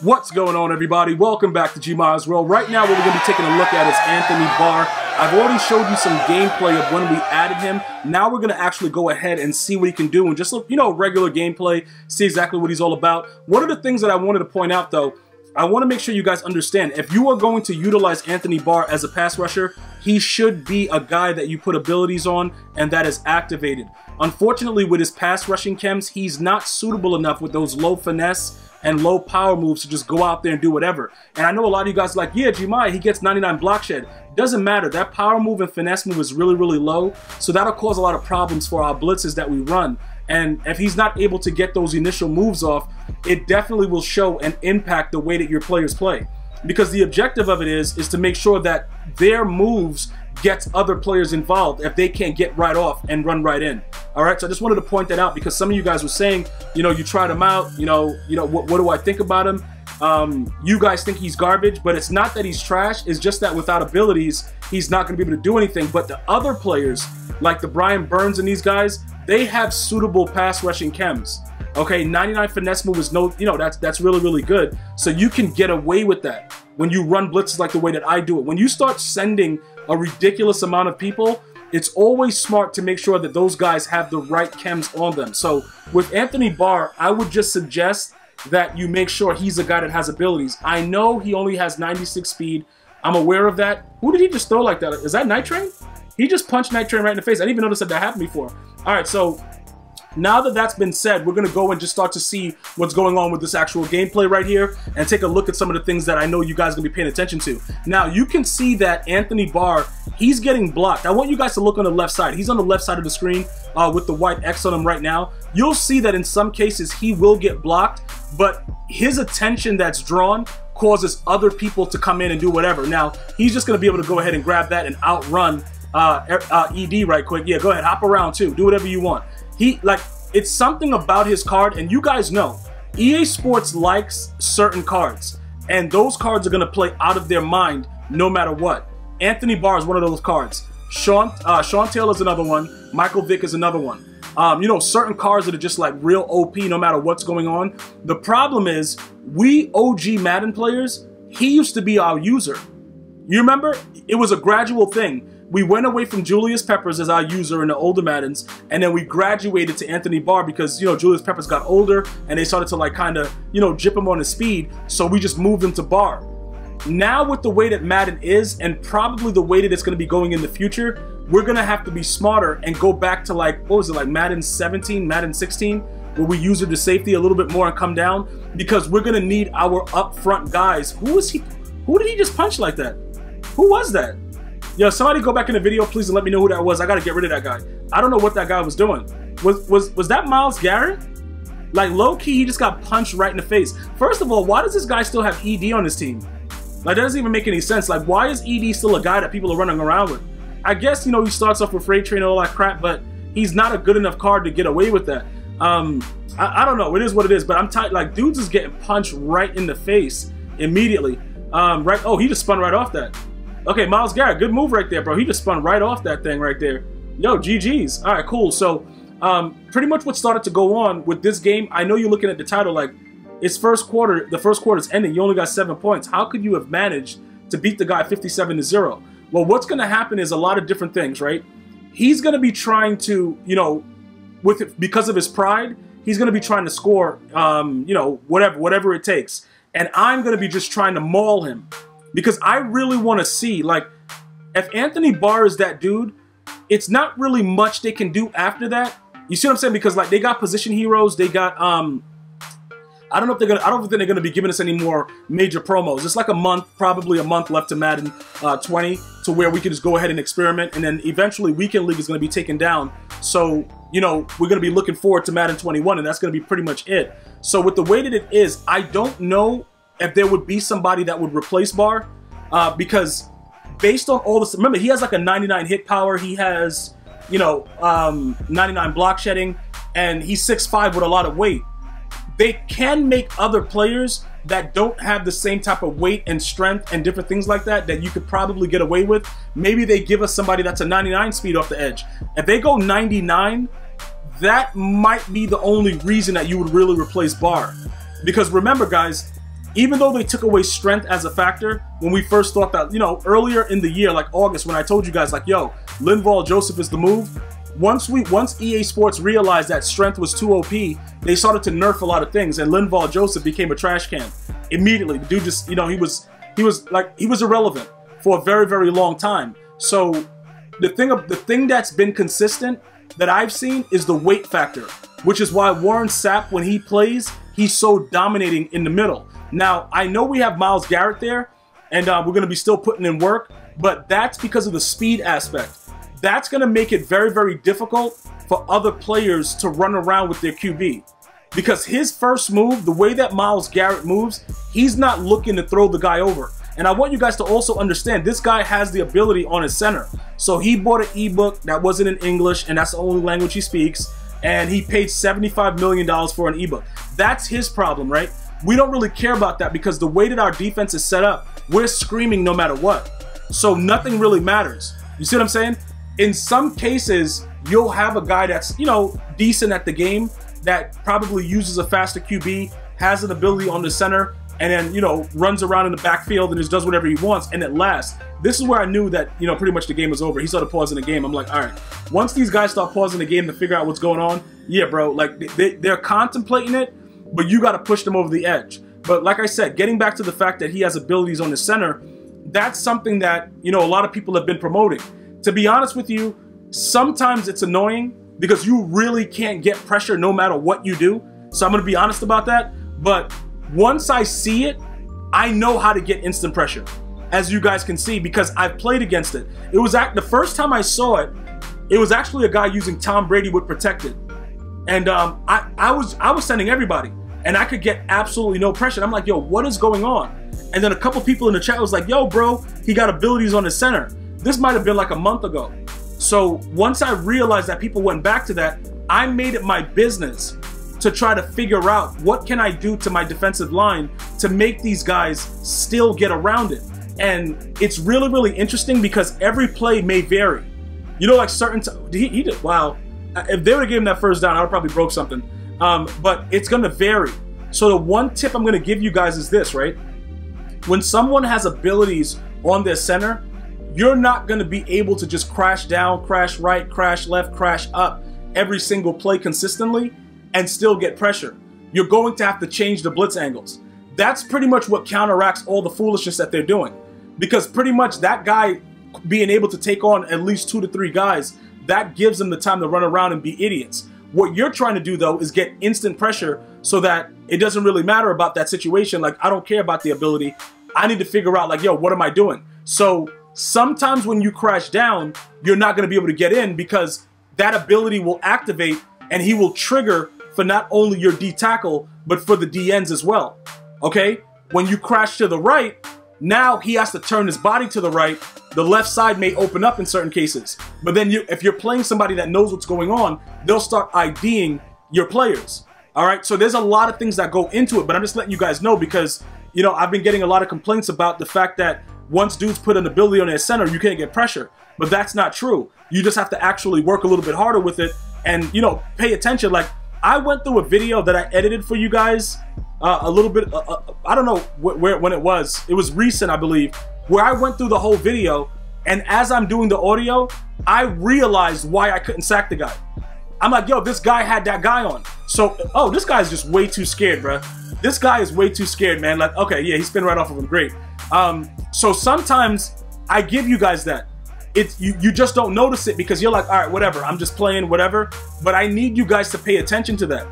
What's going on, everybody? Welcome back to GmiasWorld. Right now, what we're going to be taking a look at is Anthony Barr. I've already showed you some gameplay of when we added him. Now we're going to actually go ahead and see what he can do and just look, you know, regular gameplay, see exactly what he's all about. One of the things that I wanted to point out, though, I want to make sure you guys understand, if you are going to utilize Anthony Barr as a pass rusher, he should be a guy that you put abilities on and that is activated. Unfortunately, with his pass rushing chems, he's not suitable enough with those low finesse and low power moves to just go out there and do whatever. And I know a lot of you guys like, yeah, Jemai, he gets 99 block shed. Doesn't matter. That power move and finesse move is really, really low. So that'll cause a lot of problems for our blitzes that we run. And if he's not able to get those initial moves off, it definitely will show and impact the way that your players play. Because the objective of it is, is to make sure that their moves gets other players involved if they can't get right off and run right in. All right, so I just wanted to point that out because some of you guys were saying, you know, you tried him out, you know, you know, what, what do I think about him? Um, you guys think he's garbage, but it's not that he's trash. It's just that without abilities, he's not going to be able to do anything. But the other players, like the Brian Burns and these guys, they have suitable pass rushing chems. Okay, 99 finesse move is no, you know, that's that's really really good. So you can get away with that when you run blitzes like the way that I do it. When you start sending a ridiculous amount of people, it's always smart to make sure that those guys have the right chems on them. So with Anthony Barr, I would just suggest that you make sure he's a guy that has abilities. I know he only has 96 speed. I'm aware of that. Who did he just throw like that? Is that Night Train? He just punched Night Train right in the face. I didn't even notice that that happened before. All right, so now that that's been said, we're going to go and just start to see what's going on with this actual gameplay right here and take a look at some of the things that I know you guys are going to be paying attention to. Now, you can see that Anthony Barr, he's getting blocked. I want you guys to look on the left side. He's on the left side of the screen uh, with the white X on him right now. You'll see that in some cases he will get blocked, but his attention that's drawn causes other people to come in and do whatever. Now, he's just going to be able to go ahead and grab that and outrun uh, er, uh, ED right quick. Yeah, go ahead, hop around too. Do whatever you want. He like it's something about his card, and you guys know EA Sports likes certain cards, and those cards are gonna play out of their mind no matter what. Anthony Barr is one of those cards. Sean uh, Sean Taylor is another one. Michael Vick is another one. Um, you know, certain cards that are just like real OP no matter what's going on. The problem is, we OG Madden players, he used to be our user. You remember? It was a gradual thing we went away from Julius Peppers as our user in the older Maddens, and then we graduated to Anthony Barr because, you know, Julius Peppers got older and they started to like kind of, you know, jip him on his speed. So we just moved him to Barr. Now with the way that Madden is and probably the way that it's going to be going in the future, we're going to have to be smarter and go back to like, what was it, like Madden 17, Madden 16, where we use it to safety a little bit more and come down because we're going to need our upfront guys. Who was he? Who did he just punch like that? Who was that? Yo, somebody go back in the video, please, and let me know who that was. I gotta get rid of that guy. I don't know what that guy was doing. Was was was that Myles Garrett? Like low key, he just got punched right in the face. First of all, why does this guy still have ED on his team? Like that doesn't even make any sense. Like why is ED still a guy that people are running around with? I guess you know he starts off with Freight Train and all that crap, but he's not a good enough card to get away with that. Um, I, I don't know. It is what it is. But I'm tight. Like dudes is getting punched right in the face immediately. Um, right. Oh, he just spun right off that. Okay, Myles Garrett, good move right there, bro. He just spun right off that thing right there. Yo, GG's. All right, cool. So, um, pretty much what started to go on with this game, I know you're looking at the title like, it's first quarter, the first quarter's ending, you only got seven points. How could you have managed to beat the guy 57 to 0? Well, what's going to happen is a lot of different things, right? He's going to be trying to, you know, with because of his pride, he's going to be trying to score, um, you know, whatever whatever it takes. And I'm going to be just trying to maul him because I really want to see like if Anthony Barr is that dude, it's not really much they can do after that. You see what I'm saying? Because like they got position heroes, they got um I don't know if they're gonna. I don't think they're gonna be giving us any more major promos. It's like a month, probably a month left to Madden uh, 20, to where we can just go ahead and experiment, and then eventually Weekend League is gonna be taken down. So you know we're gonna be looking forward to Madden 21, and that's gonna be pretty much it. So with the way that it is, I don't know if there would be somebody that would replace Barr, uh, because based on all this, remember he has like a 99 hit power, he has you know um, 99 block shedding, and he's 6'5 with a lot of weight. They can make other players that don't have the same type of weight and strength and different things like that that you could probably get away with. Maybe they give us somebody that's a 99 speed off the edge. If they go 99, that might be the only reason that you would really replace Barr. Because remember, guys, even though they took away strength as a factor, when we first thought that, you know, earlier in the year, like August, when I told you guys, like, yo, Linval Joseph is the move. Once we, once EA Sports realized that strength was too OP, they started to nerf a lot of things, and Linval Joseph became a trash can immediately. The dude just, you know, he was, he was like, he was irrelevant for a very, very long time. So the thing of the thing that's been consistent that I've seen is the weight factor, which is why Warren Sapp, when he plays, he's so dominating in the middle. Now, I know we have Myles Garrett there, and uh, we're going to be still putting in work, but that's because of the speed aspect. That's going to make it very, very difficult for other players to run around with their QB. Because his first move, the way that Myles Garrett moves, he's not looking to throw the guy over. And I want you guys to also understand this guy has the ability on his center. So he bought an ebook that wasn't in English, and that's the only language he speaks. And he paid $75 million for an ebook. That's his problem, right? We don't really care about that because the way that our defense is set up, we're screaming no matter what. So nothing really matters. You see what I'm saying? In some cases, you'll have a guy that's, you know, decent at the game that probably uses a faster QB, has an ability on the center, and then, you know, runs around in the backfield and just does whatever he wants, and it lasts. This is where I knew that, you know, pretty much the game was over. He started pausing the game. I'm like, all right, once these guys start pausing the game to figure out what's going on, yeah, bro, like they, they're contemplating it, but you got to push them over the edge. But like I said, getting back to the fact that he has abilities on the center, that's something that, you know, a lot of people have been promoting. To be honest with you, sometimes it's annoying because you really can't get pressure no matter what you do. So I'm going to be honest about that. But once I see it, I know how to get instant pressure, as you guys can see, because I've played against it. It was the first time I saw it, it was actually a guy using Tom Brady with protected. And um, I, I was I was sending everybody and I could get absolutely no pressure. I'm like, yo, what is going on? And then a couple people in the chat was like, yo, bro, he got abilities on the center. This might have been like a month ago. So once I realized that people went back to that, I made it my business to try to figure out what can I do to my defensive line to make these guys still get around it. And it's really, really interesting because every play may vary. You know, like certain, he, he did, wow. If they would have given that first down, I would probably broke something. Um, but it's to vary. So the one tip I'm to give you guys is this, right? When someone has abilities on their center, you're not to be able to just crash down, crash right, crash left, crash up every single play consistently and still get pressure. You're going to have to change the blitz angles. That's pretty much what counteracts all the foolishness that they're doing. Because pretty much that guy being able to take on at least two to three guys, that gives them the time to run around and be idiots. What you're trying to do though is get instant pressure so that it doesn't really matter about that situation. Like, I don't care about the ability. I need to figure out, like, yo, what am I doing? So sometimes when you crash down, you're not going to be able to get in because that ability will activate and he will trigger for not only your D tackle, but for the D ends as well. Okay? When you crash to the right, now he has to turn his body to the right. The left side may open up in certain cases. But then you, if you're playing somebody that knows what's going on, they'll start IDing your players. All right. So there's a lot of things that go into it, but I'm just letting you guys know because, you know, I've been getting a lot of complaints about the fact that once dudes put an ability on their center, you can't get pressure. But that's not true. You just have to actually work a little bit harder with it and, you know, pay attention. Like, I went through a video that I edited for you guys uh, a little bit. Uh, uh, I don't know wh where when it was. It was recent, I believe, where I went through the whole video, and as I'm doing the audio, I realized why I couldn't sack the guy. I'm like, yo, this guy had that guy on. So, oh, this guy's just way too scared, bro. This guy is way too scared, man. Like, okay, yeah, he's spinning right off of him. Great. Um, so sometimes I give you guys that. It's you, you just don't notice it because you're like, all right, whatever. I'm just playing, whatever. But I need you guys to pay attention to that.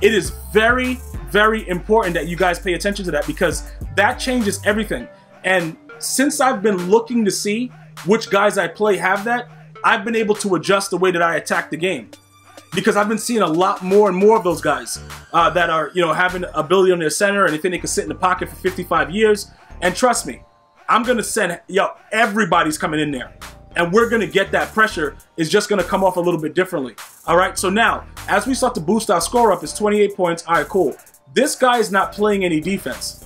It is very, very important that you guys pay attention to that because that changes everything. And since I've been looking to see which guys I play have that, I've been able to adjust the way that I attack the game because I've been seeing a lot more and more of those guys uh, that are, you know, having ability on their center and they think they can sit in the pocket for 55 years. And trust me, I'm going to send, yo, everybody's coming in there. And we're going to get that pressure is just going to come off a little bit differently. All right, so now, as we start to boost our score up, it's 28 points. All right, cool. This guy is not playing any defense.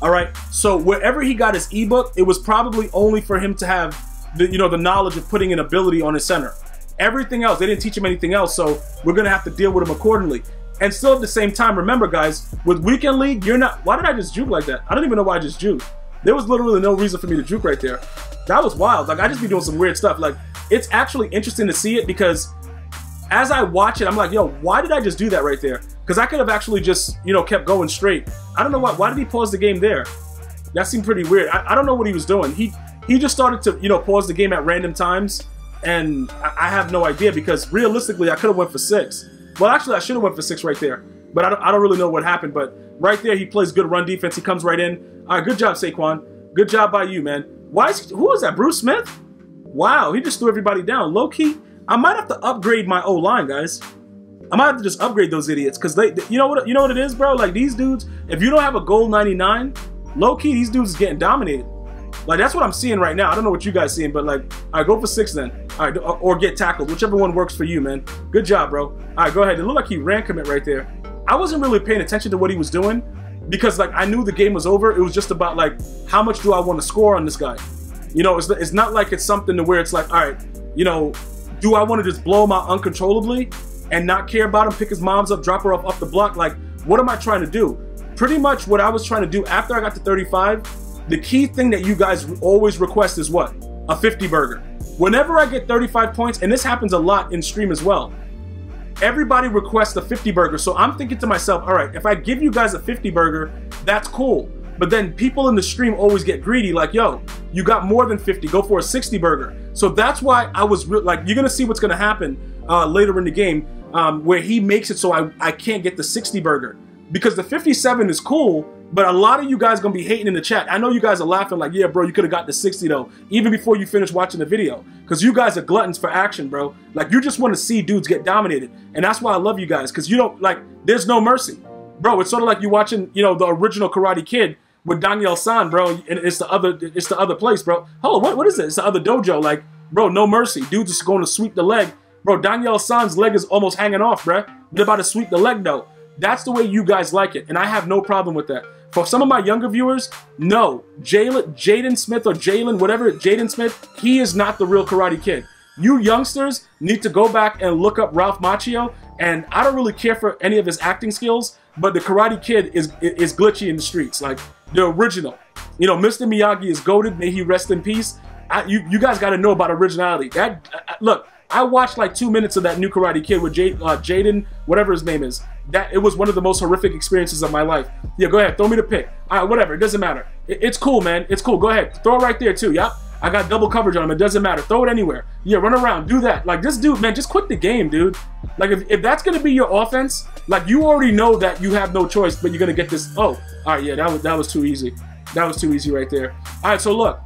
All right. So wherever he got his ebook, it was probably only for him to have the you know the knowledge of putting an ability on his center. Everything else, they didn't teach him anything else, so we're gonna have to deal with him accordingly. And still at the same time, remember guys, with Weekend League, you're not, why did I just juke like that? I don't even know why I just juked. There was literally no reason for me to juke right there. That was wild. Like I just be doing some weird stuff. Like it's actually interesting to see it because as I watch it, I'm like, yo, why did I just do that right there? Because I could have actually just, you know, kept going straight. I don't know why. Why did he pause the game there? That seemed pretty weird. I, I don't know what he was doing. He he just started to, you know, pause the game at random times, and I, I have no idea because realistically, I could have went for six. Well, actually, I should have went for six right there, but I don't, I don't really know what happened. But right there, he plays good run defense. He comes right in. All right, good job, Saquon. Good job by you, man. Why is who is that? Bruce Smith? Wow, he just threw everybody down. Low key, I might have to upgrade my O line, guys. I might have to just upgrade those idiots because they, you know what, you know what it is, bro. Like these dudes, if you don't have a gold 99, low key, these dudes is getting dominated. Like that's what I'm seeing right now. I don't know what you guys seeing, but like, all right, go for six then. All right, or get tackled, whichever one works for you, man. Good job, bro. All right, go ahead. It looked like he ran commit right there. I wasn't really paying attention to what he was doing because like I knew the game was over. It was just about like how much do I want to score on this guy. You know, it's it's not like it's something to where it's like, all right, you know, do I want to just blow him out uncontrollably and not care about him, pick his mom's up, drop her up off the block? Like, what am I trying to do? Pretty much what I was trying to do after I got to 35, the key thing that you guys always request is what? A 50 burger. Whenever I get 35 points, and this happens a lot in stream as well, everybody requests a 50 burger. So I'm thinking to myself, all right, if I give you guys a 50 burger, that's cool. But then people in the stream always get greedy, like, yo, you got more than 50, go for a 60 burger. So that's why I was like, you're gonna see what's gonna happen uh, later in the game um, where he makes it so I, I can't get the 60 burger. Because the 57 is cool, but a lot of you guys gonna be hating in the chat. I know you guys are laughing like, yeah, bro, you could have got the 60 though, even before you finish watching the video. Because you guys are gluttons for action, bro. Like, you just want to see dudes get dominated. And that's why I love you guys, because you don't, like, there's no mercy. Bro, it's sort of like you watching, you know, the original Karate Kid with Daniel San, bro, and it's the other it's the other place, bro. Hold on, what, what is it? It's the other dojo. Like, bro, no mercy. Dude's just going to sweep the leg. Bro, Daniel San's leg is almost hanging off, bro. They're about to sweep the leg, though. That's the way you guys like it, and I have no problem with that. For some of my younger viewers, no. Jalen, Jaden Smith or Jalen, whatever, Jaden Smith, he is not the real Karate Kid. You youngsters need to go back and look up Ralph Macchio, and I don't really care for any of his acting skills, but the Karate Kid is is glitchy in the streets. Like, the original. You know, Mr. Miyagi is goaded. May he rest in peace. I, you, you guys got to know about originality. That uh, look, I watched like two minutes of that new Karate Kid with uh, Jaden, whatever his name is. That it was one of the most horrific experiences of my life. Yeah, go ahead, throw me the pick. All right, whatever, it doesn't matter. It, it's cool, man. It's cool. Go ahead, throw it right there too. Yep. I got double coverage on him. It doesn't matter. Throw it anywhere. Yeah, run around. Do that. Like, this dude, man, just quit the game, dude. Like, if, if that's to be your offense, like, you already know that you have no choice, but you're to get this. Oh, all right, yeah, that was, that was too easy. That was too easy right there. All right, so look,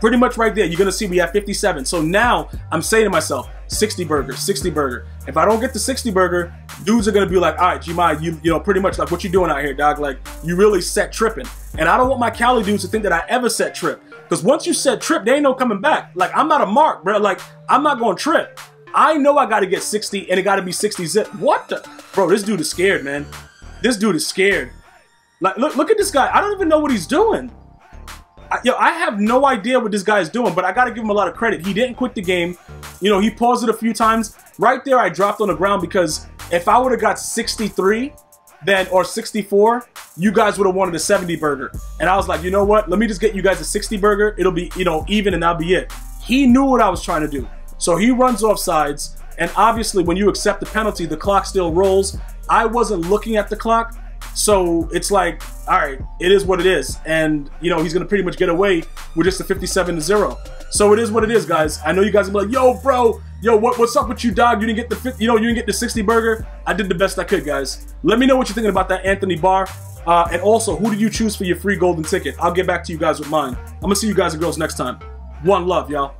pretty much right there, you're gonna see we have 57. So now I'm saying to myself, 60 burger, 60 burger. If I don't get the 60 burger, dudes are gonna be like, all right, G-Mod, you, you know, pretty much like what you doing out here, dog? Like, you really set tripping. And I don't want my Cali dudes to think that I ever set trip. Because once you set trip, they ain't no coming back. Like, I'm not a mark, bro. Like, I'm not going to trip. I know I got to get 60 and it got to be 60 zip. What the? Bro, this dude is scared, man. This dude is scared. Like, look, look at this guy. I don't even know what he's doing. Yo, I have no idea what this guy is doing, but I got to give him a lot of credit. He didn't quit the game. You know, he paused it a few times. Right there, I dropped on the ground because if I would have got 63, then or 64, you guys would have wanted a 70 burger. And I was like, you know what? Let me just get you guys a 60 burger. It'll be, you know, even and that'll be it. He knew what I was trying to do. So he runs off sides. And obviously, when you accept the penalty, the clock still rolls. I wasn't looking at the clock. So it's like, all right, it is what it is. And, you know, he's going to pretty much get away with just a 57 to 0. So it is what it is, guys. I know you guys are like, yo, bro, yo, what, what's up with you, dog? You didn't get the, you know, you didn't get the 60 burger. I did the best I could, guys. Let me know what you're thinking about that Anthony Barr. Uh, and also, who did you choose for your free golden ticket? I'll get back to you guys with mine. I'm going to see you guys and girls next time. One love, y'all.